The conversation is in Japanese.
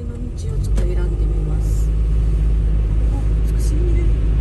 の道をちょっと選んでみます。あ、美しいね。